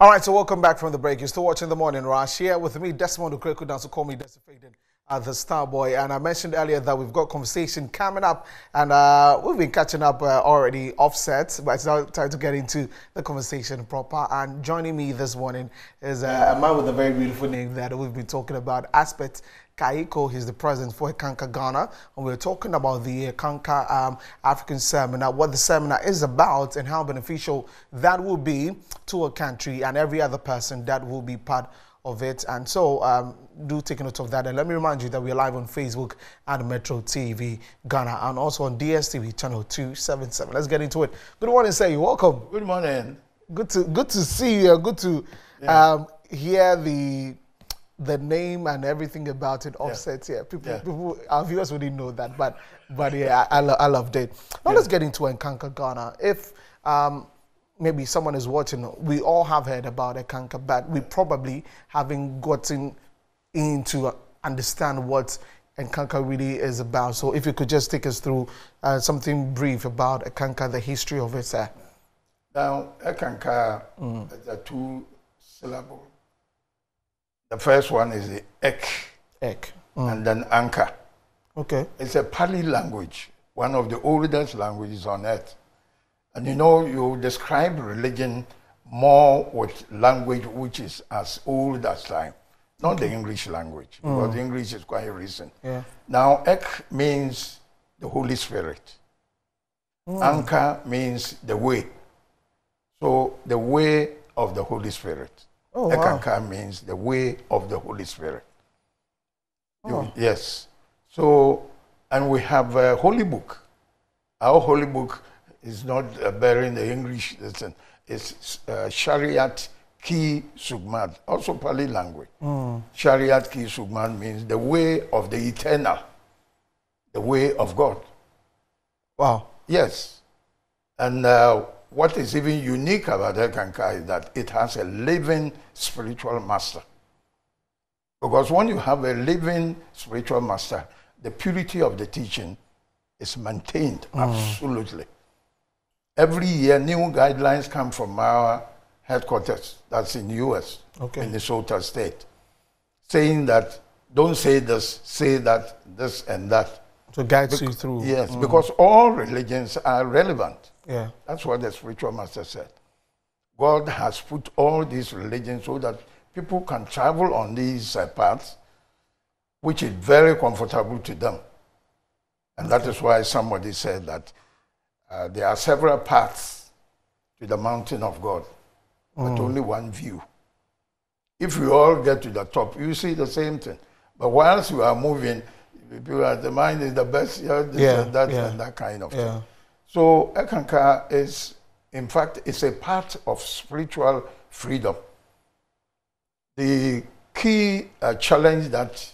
All right, so welcome back from the break. You're still watching The Morning Rush here with me, Desmond Ukreku, down to call me Desifaden, uh, the star boy. And I mentioned earlier that we've got conversation coming up, and uh, we've been catching up uh, already offset, but it's now time to get into the conversation proper. And joining me this morning is uh, a man with a very beautiful name that we've been talking about, Aspect Caiquo. He's the president for Eckankar Ghana. And we're talking about the Eckankar um, African Seminar, what the seminar is about, and how beneficial that will be to a country and every other person that will be part of it. And so um, do take note of that. And let me remind you that we're live on Facebook at Metro TV Ghana and also on DSTV channel 277. Let's get into it. Good morning, sir. You're welcome. Good morning. Good to good to see you. Good to Yeah. um, hear the the name and everything about it offsets Yeah, people, Yeah. people, our viewers wouldn't know that, but but yeah, I, I, lo- I loved it. Now let's get into Eckankar Ghana. If um, maybe someone is watching, we all have heard about Eckankar, but we probably haven't gotten into understand what Eckankar really is about. So if you could just take us through uh, something brief about Eckankar, the history of it, sir. Now, Eckankar is a two syllable. The first one is the ek Ek. Mm. and then anka. Okay. It's a Pali language, one of the oldest languages on earth. And you know, you describe religion more with language which is as old as time, not the English language, mm. because English is quite recent. Yeah. Now, ek means the Holy Spirit. Mm. Anka means the way. So, the way of the Holy Spirit. Oh, wow. Means the way of the Holy Spirit. You- Oh. yes. So, and we have a holy book. Our holy book is not uh, bearing the English, listen, it's uh, Shariat Ki Sugmad, also Pali language. Shariat Ki Sugmad means the way of the eternal, the way of God. Wow. Yes. And uh, what is even unique about Eckankar is that it has a living spiritual master. Because when you have a living spiritual master, the purity of the teaching is maintained mm. absolutely. Every year, new guidelines come from our headquarters, that's in the US, Okay. Minnesota State, saying that don't say this, say that, this and that. To guide you through. Yes, because all religions are relevant. Yeah. That's what the spiritual master said. God has put all these religions so that people can travel on these uh, paths, which is very comfortable to them. And that is why somebody said that uh, there are several paths to the mountain of God, but only one view. If you all get to the top, you see the same thing. But whilst you are moving, people are, the mind is the best, yeah, this Yeah, and that yeah. and that kind of thing. Yeah. So Eckankar is, in fact, it's a part of spiritual freedom. The key uh, challenge that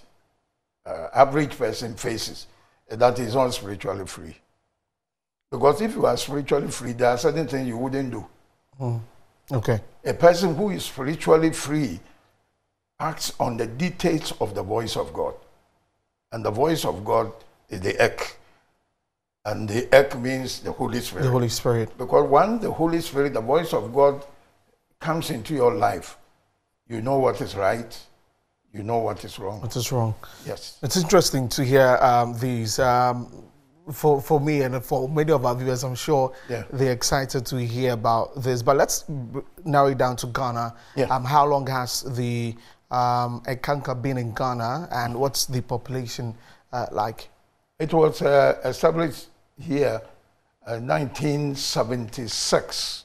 uh, average person faces is that he's not spiritually free. Because if you are spiritually free, there are certain things you wouldn't do. Okay. A person who is spiritually free acts on the dictates of the voice of God. And the voice of God is the ek. And the ek means the Holy Spirit. The Holy Spirit. Because when the Holy Spirit, the voice of God, comes into your life, you know what is right, you know what is wrong. What is wrong? Yes. It's interesting to hear um, these. Um, for, for me and for many of our viewers, I'm sure Yeah. they're excited to hear about this. But let's narrow it down to Ghana. Yeah. Um, how long has the um, Eckankar been in Ghana and what's the population uh, like? It was uh, established here uh, 1976.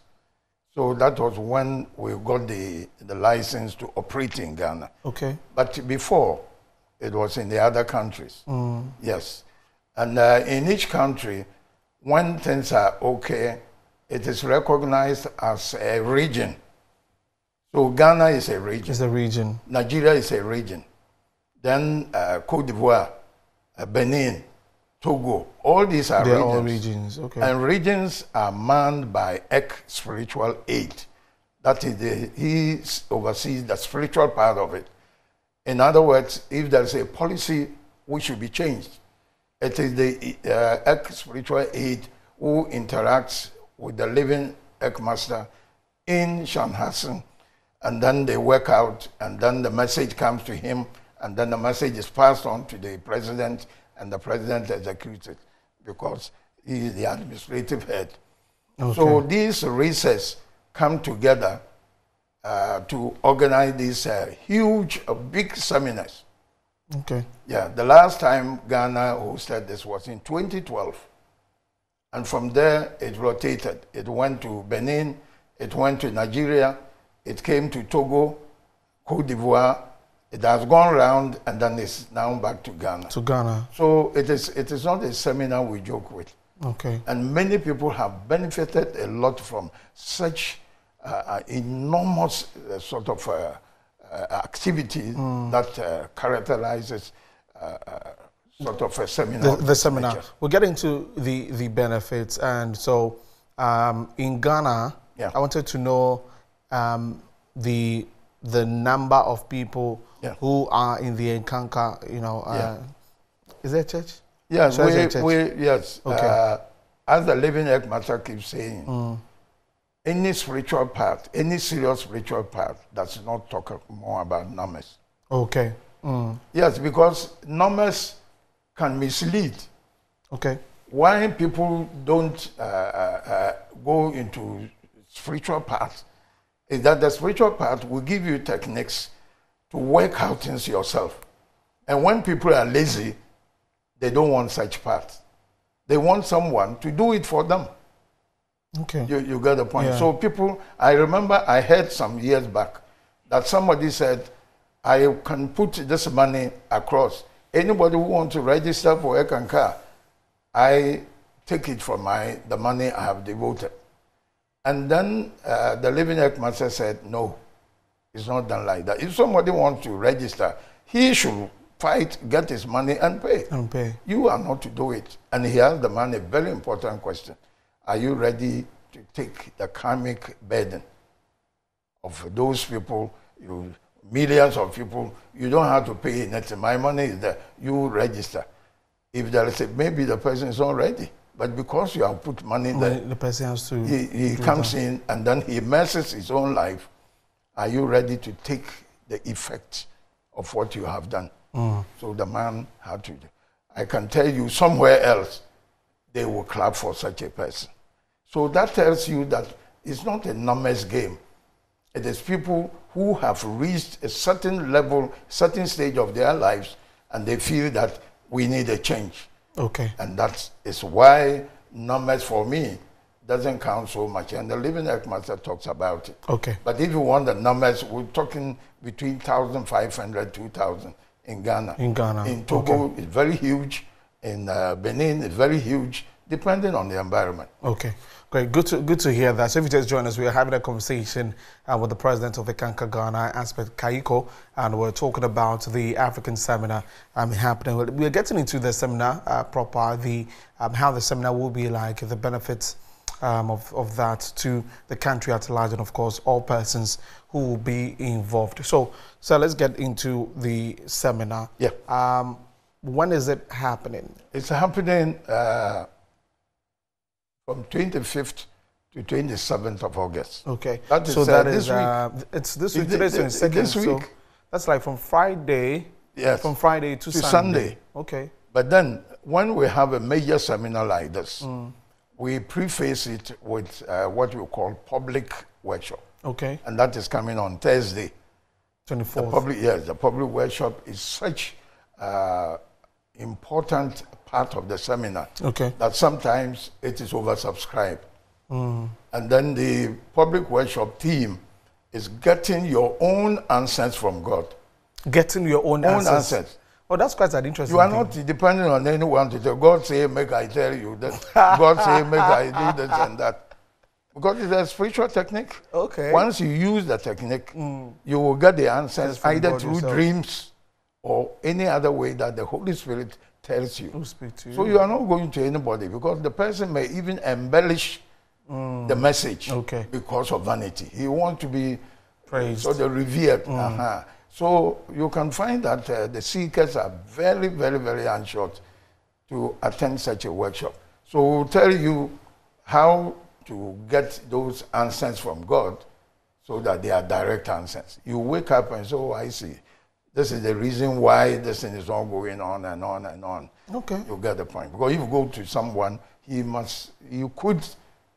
So that was when we got the, the license to operate in Ghana. Okay. But before, it was in the other countries. Yes. And uh, in each country, when things are okay, it is recognized as a region. So Ghana is a region, It's the region. Nigeria is a region, then uh, Cote d'Ivoire, uh, Benin, Togo, all these are They're regions. all regions. Okay. And regions are manned by Ek Spiritual Aid. That is, the, he oversees the spiritual part of it. In other words, if there's a policy which should be changed, it is the uh, Ek Spiritual Aid who interacts with the living Ek Master in Chanhassen and then they work out, and then the message comes to him, and then the message is passed on to the president, and the president executes it because he is the administrative head. Okay. So these races come together uh, to organize these uh, huge, uh, big seminars. Okay. Yeah, the last time Ghana hosted this was in 2012. And from there, it rotated. It went to Benin, it went to Nigeria, it came to Togo, Cote d'Ivoire. It has gone round and then it's now back to Ghana. To Ghana. So it is, it is not a seminar we joke with. Okay. And many people have benefited a lot from such uh, uh, enormous uh, sort of uh, uh, activity that uh, characterizes sort of a seminar. The, the seminar. nature. We'll get into the, the benefits. And so um, in Ghana, Yeah. I wanted to know um, the the number of people Yeah. who are in the Eckankar, you know. Uh, Yeah. Is there a church? Yes, So we, church. we, yes. Okay. Uh, as the living ECK Master keeps saying, any spiritual path, any serious spiritual path, does not talk more about numbers. Okay. Mm. Yes, because numbers can mislead. Okay. why people don't uh, uh, uh, go into spiritual path is that the spiritual part will give you techniques to work out things yourself. And when people are lazy, they don't want such paths. They want someone to do it for them. Okay. You, you get the point. Yeah. So people, I remember I heard some years back that somebody said, I can put this money across. Anybody who wants to register for Eckankar, I take it from my the money I have devoted. And then uh, the living ECK master said, no, it's not done like that. If somebody wants to register, he should fight, get his money and pay. And pay. You are not to do it. And he asked the man a very important question. Are you ready to take the karmic burden of those people, you millions of people, you don't have to pay anything. My money is there. You register. If there is a, maybe the person is not ready, but because you have put money there, the person has to. he, he comes that. in and then he messes his own life. Are you ready to take the effect of what you have done? Mm. So the man had to. I can tell you somewhere else, they will clap for such a person. So that tells you that it's not a numbers game. It is people who have reached a certain level, certain stage of their lives, and they feel that we need a change. Okay. And that is why numbers for me doesn't count so much. And the Living Earth Master talks about it. Okay. But if you want the numbers, we're talking between 1,500, 2,000 in Ghana. In Ghana, In Togo, it's very huge. In uh, Benin, it's very huge, depending on the environment. Okay, great. Good to good to hear that. So if you just join us, we are having a conversation uh, with the president of the Kanka Ghana, Aspect Caiquo, and we're talking about the African seminar um, happening. We're getting into the seminar uh, proper, the um, how the seminar will be like, the benefits um, of, of that to the country at large, and of course all persons who will be involved. So, so let's get into the seminar. Yeah. Um, when is it happening? It's happening uh, from 25th to 27th of August. Okay. That is, so uh, that this is week. uh, it's this week. Is it- Today's this- 22nd. this So week. that's like from Friday. Yes. From Friday to, To Sunday. Sunday. Okay. But then, when we have a major seminar like this, we preface it with uh, what we call public workshop, Okay. and that is coming on Thursday. 24th. The public, yes, the public workshop is such uh, important part of the seminar Okay. that sometimes it is oversubscribed. And then the public workshop team is getting your own answers from God. Getting your own, Own answers. answers. Oh, that's quite an interesting. You are thing. not depending on anyone to tell God say, make I tell you that. God say, make I do this and that. Because it's a spiritual technique. Okay. Once you use the technique, mm. you will get the answers from either God through yourself. dreams or any other way that the Holy Spirit tells you. Who speak to you? So you are not going to anybody because the person may even embellish the message Okay. because of vanity. He wants to be Praised. so the revered. Uh-huh. So you can find that uh, the seekers are very, very, very anxious to attend such a workshop. So we'll tell you how to get those answers from God so that they are direct answers. You wake up and say, oh, I see. This is the reason why this thing is all going on and on and on. Okay. You get the point. Because if you go to someone, he must, you could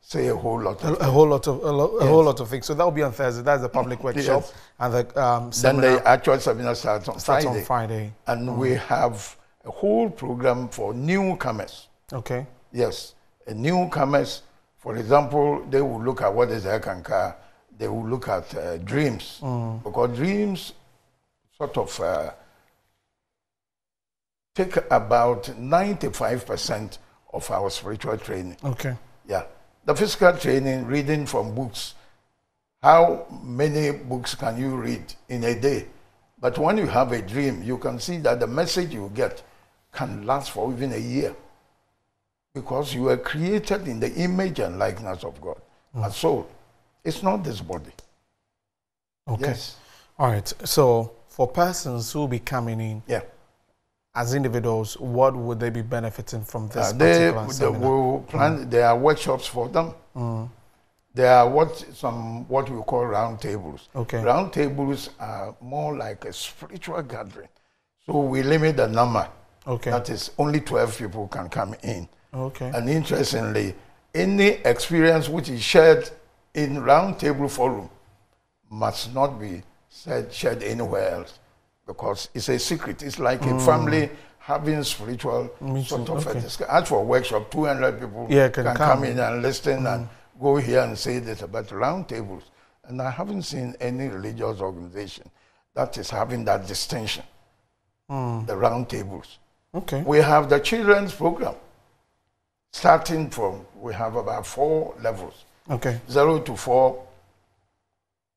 say a whole lot of a whole lot of a, lo- a whole lot of things. So that will be on Thursday. That's the public workshop, Yes. and the um, Then the actual seminar starts on starts Friday. on Friday. And we have a whole program for newcomers. Okay. Yes, a newcomers, for example, they will look at what is Eckankar, they will look at uh, dreams, because dreams sort of uh, take about 95% of our spiritual training. Okay. Yeah. The physical training, reading from books. How many books can you read in a day? But when you have a dream, you can see that the message you get can last for even a year. Because you were created in the image and likeness of God. A soul. It's not this body. Okay. Yes. All right. So for persons who will be coming in Yeah. as individuals, what would they be benefiting from this Uh, they, they will plan, There are workshops for them. There are what some what we call round tables. Okay. Round tables are more like a spiritual gathering. So we limit the number. Okay. That is only 12 people can come in. Okay. And interestingly, any experience which is shared in round table forum must not be said, shared anywhere else because it's a secret. It's like a family mm. having spiritual Meeting, sort of okay. a discussion. As for workshop, 200 people Yeah, can come. come. in and listen and mm. go here and say this about round tables. And I haven't seen any religious organization that is having that distinction, mm. the round tables. okay. We have the children's program, starting from, we have about four levels Okay. zero to four,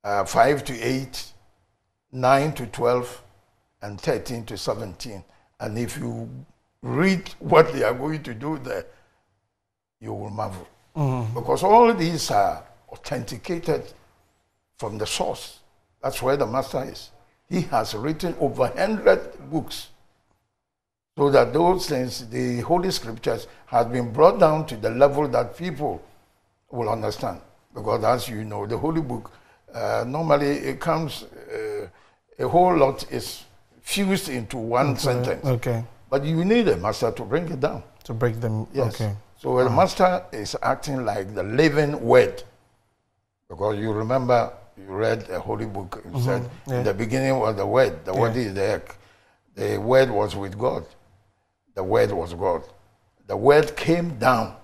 uh, five to eight, nine to 12, and 13 to 17. And if you read what they are going to do there, you will marvel. Because all these are authenticated from the source. That's where the master is. He has written over 100 books so that those things, the Holy Scriptures, has been brought down to the level that people will understand. Because as you know, the Holy Book, uh, normally it comes, uh, a whole lot is fused into one sentence. Okay. But you need a master to bring it down. To break them. Yes. Okay. So the master is acting like the living word. Because you remember, you read a Holy Book, it said, Mm-hmm. Yeah. in the beginning was the word, the word Yeah. is the egg. The word was with God. The word was God. The word came down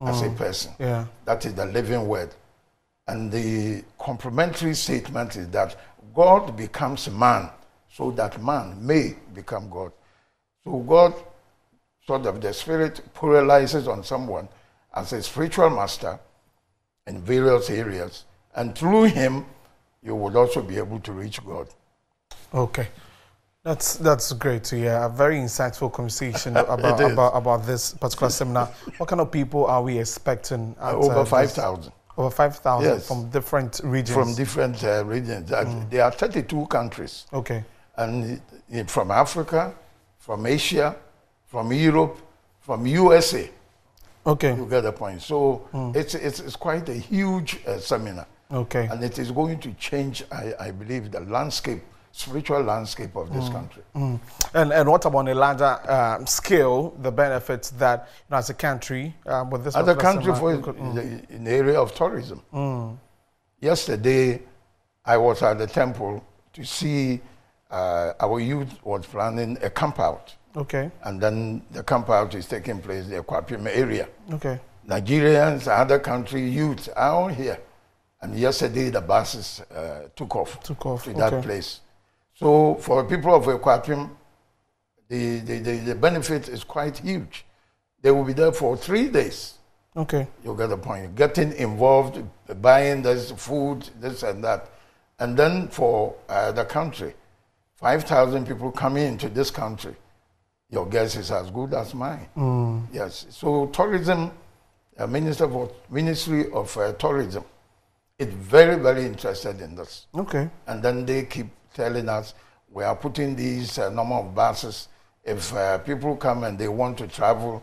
as a person. Yeah. That is the living word. And the complementary statement is that God becomes man so that man may become God. So God, sort of the Spirit, pluralizes on someone as a spiritual master in various areas. And through him, you would also be able to reach God. Okay. That's that's great to hear. A very insightful conversation about, about about this particular seminar. What kind of people are we expecting? At, uh, Over this- 5,000 Over five thousand Yes. from different regions. from different uh, regions. And There are 32 countries. okay. and from Africa, from Asia, from Europe, from USA. Okay. You get the point. So it's, it's, it's quite a huge uh, seminar. Okay. And it is going to change, I, I believe, the landscape, spiritual landscape of this country. Mm. And and what about on a larger um, scale, the benefits that you know, as a country um, with this As a country, for seminar, could- mm. the, in the area of tourism. Yesterday, I was at the temple to see uh, our youth was planning a camp out. Okay. And then the camp out is taking place in the Kwapim area. Okay. Nigerians, other country youth are all here. And yesterday the buses uh, took off Took off, to that place. So for people of Equapium, the, the, the, the benefit is quite huge. They will be there for three days. Okay. You get the point. Getting involved, buying this food, this and that. And then for uh, the country, 5,000 people coming into this country, your guess is as good as mine. Yes. So tourism, uh, Minister for Ministry of uh, Tourism, is very, very interested in this. Okay. And then they keep telling us we are putting these uh, number of buses. If uh, people come and they want to travel,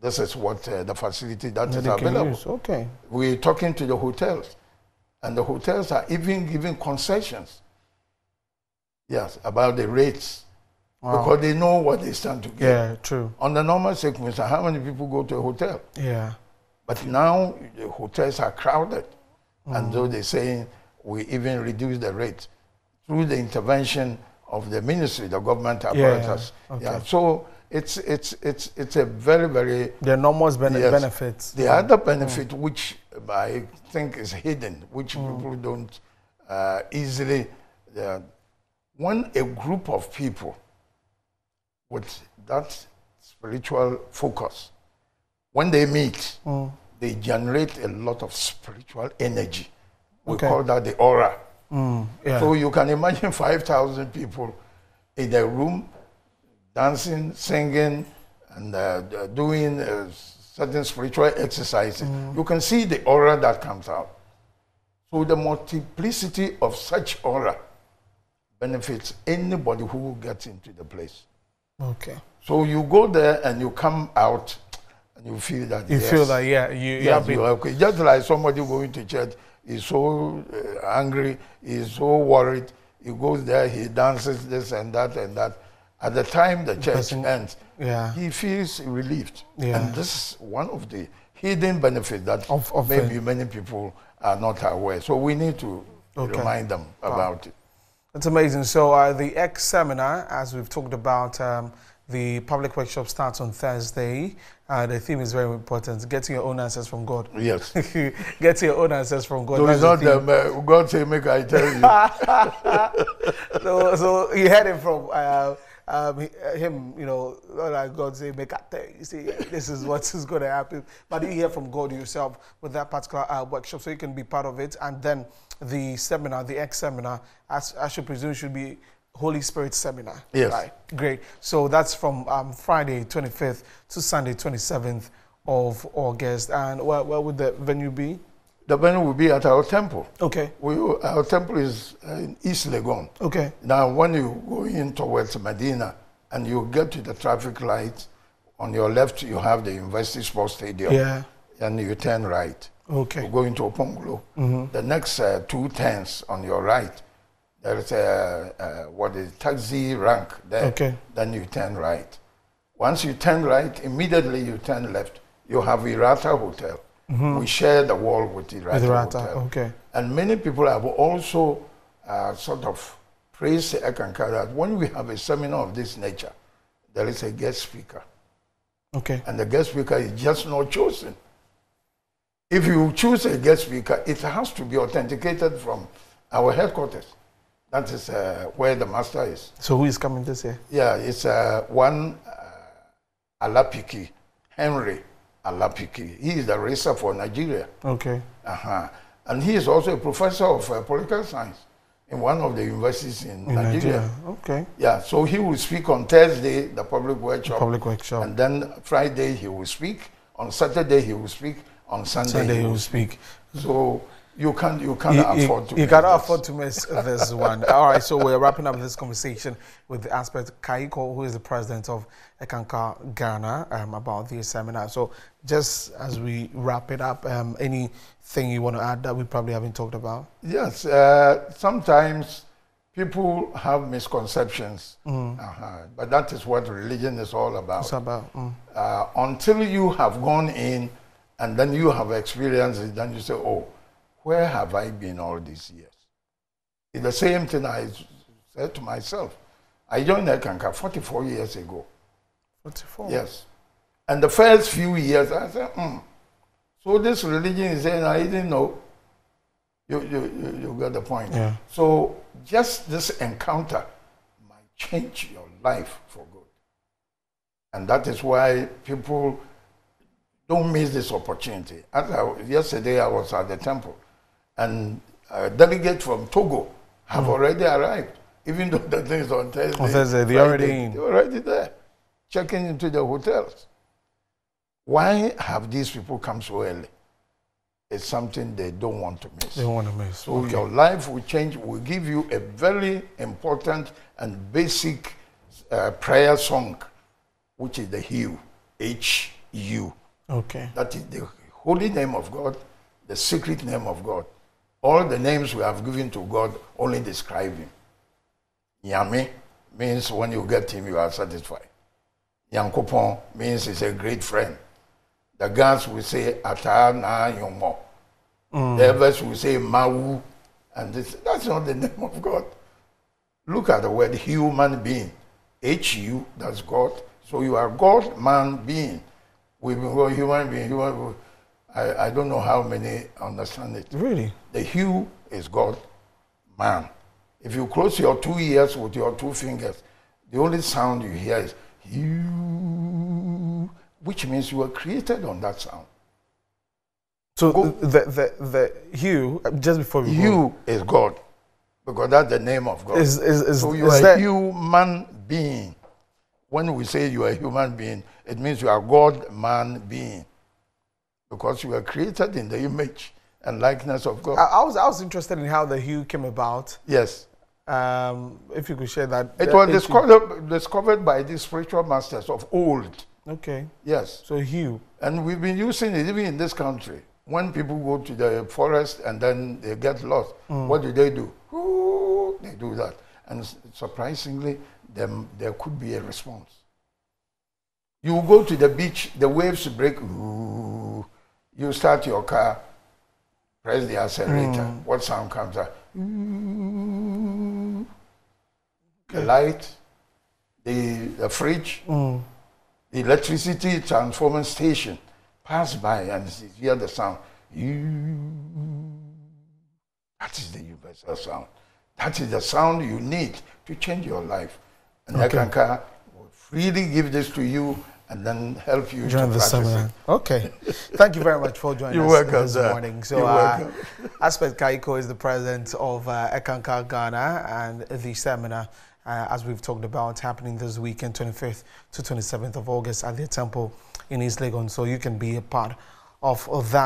this is what uh, the facility that is That can available. use. Okay. We're talking to the hotels. And the hotels are even giving concessions. Yes, about the rates. Wow. Because they know what they stand to get. Yeah, true. Under normal circumstances, how many people go to a hotel? Yeah. But now the hotels are crowded. Mm. And so they're saying we even reduce the rate through the intervention of the ministry, the government apparatus. okay. Yeah. So it's it's it's it's a very, very The enormous bene- Yes. benefits. the other benefit which I think is hidden, which people don't uh, easily uh, when a group of people with that spiritual focus, when they meet, they generate a lot of spiritual energy. We Okay. call that the aura. Mm, yeah. So you can imagine 5,000 people in a room dancing, singing, and uh, doing uh, certain spiritual exercises. You can see the aura that comes out. So the multiplicity of such aura benefits anybody who gets into the place. okay. So you go there and you come out and you feel that You yes, feel that, yeah, you, Yes, you are okay. Just like somebody going to church is so uh, angry, is so worried. He goes there, he dances this and that and that. At the time the church person- ends, Yeah. he feels relieved. Yeah. And this is one of the hidden benefits that Of- of maybe it. many people are not aware. So we need to Okay. remind them about it. It's amazing. So uh, the ECK seminar, as we've talked about, um, the public workshop starts on Thursday. Uh, the theme is very important: getting your own answers from God. Yes. getting your own answers from God. So That's it's the not them, uh, God say, make I tell you. so, so you heard it from uh, um, uh, him, you know, like God say, make a thing. You see, this is what is going to happen. But you hear from God yourself with that particular uh, workshop, so you can be part of it. And then the seminar, the ECK seminar, as I should presume, should be Holy Spirit seminar. Yes. Right. Great. So that's from um, Friday 25th to Sunday 27th of August. And where, where would the venue be? the venue will be at our temple. Okay. We, our temple is uh, in East Legon. Okay. Now, when you go in towards Medina and you get to the traffic light, on your left you have the University Sports Stadium. Yeah. And you turn right. Okay. You go into Okponglo. The next uh, two turns on your right, there is a, a what is taxi rank there. Okay. Then you turn right. Once you turn right, immediately you turn left. You have Irata Hotel. We share the wall with Irata, With Rata. Hotel. Okay. And many people have also uh, sort of praised Eckankar that when we have a seminar of this nature, there is a guest speaker. Okay. And the guest speaker is just not chosen. If you choose a guest speaker, it has to be authenticated from our headquarters. That is uh, where the master is. So who is coming this year? Yeah, it's uh, one uh, Alapiki, Henry Alapiki. He is the RESA for Nigeria. Okay. Uh-huh. And he is also a professor of uh, political science in one of the universities in, In Nigeria. Nigeria. Okay. Yeah, so he will speak on Thursday, the public workshop. Public workshop. And then Friday he will speak. On Saturday he will speak. On Sunday, Sunday he will speak. So you can't you can't You, afford to. you cannot this. afford to miss this one. All right, so we're wrapping up this conversation with the aspect Caiquo, who is the president of Eckankar Ghana, um, about the seminar. So just as we wrap it up, um, anything you want to add that we probably haven't talked about? Yes, uh, sometimes people have misconceptions, Mm. uh-huh. but that is what religion is all about. It's about mm, uh, until you have gone in and then you have experienced it, then you say, oh, where have I been all these years? It's the same thing I said to myself. I joined Eckankar 44 years ago. 44. Yes. And the first few years, I said, hmm. So this religion is saying, I didn't know. You, you, you, you got the point. Yeah. So just this encounter might change your life for good. And that is why people don't miss this opportunity. As I, yesterday, I was at the temple, and a delegate from Togo have already arrived, even though the thing is on Thursday. On Thursday, they're already in. They're already there, checking into the hotels. Why have these people come so early? It's something they don't want to miss. They don't want to miss. So your life will change. Will give you a very important and basic uh, prayer song, which is the HU, H U. Okay. That is the holy name of God, the secret name of God. All the names we have given to God only describe Him. Yami means when you get Him, you are satisfied. Yankopon means He's a great friend. The guns will say Ata na yomo. Mm. The others will say Mawu. And this, that's not the name of God. Look at the word human being. H-U, that's God. So you are God, man, being. We've been called human being, human being. I, I don't know how many understand it. Really? The HU is God, man. If you close your two ears with your two fingers, the only sound you hear is HU, which means you were created on that sound. So Go- the, the, the HU, uh, just before we go, HU is God, because that's the name of God. is, is, is, so you is are a human being. When we say you are a human being, it means you are God, man, being. Because you were created in the image and likeness of God. I, I was I was interested in how the HU came about. yes. Um, if you could share that. It was discovered, discovered by the spiritual masters of old. Okay. Yes. So HU. And we've been using it even in this country. When people go to the forest and then they get lost, what do they do? Ooh, they do that. And surprisingly, them, there could be a response. You go to the beach, the waves break. Ooh, you start your car, press the accelerator. What sound comes out? The light, the, the fridge, Mm. the electricity transformer station pass by and you hear the sound. That is the universal sound. That is the sound you need to change your life. And Okay. Eckankar will freely give this to you and then help you Join to the seminar. Okay. Thank you very much for joining You're us welcome, this sir. morning. So, You're uh. Aspect Caiquo is the president of uh, Eckankar Ghana, and the seminar, uh, as we've talked about, happening this weekend, 25th to 27th of August at the temple in East Legon. So you can be a part of, of that.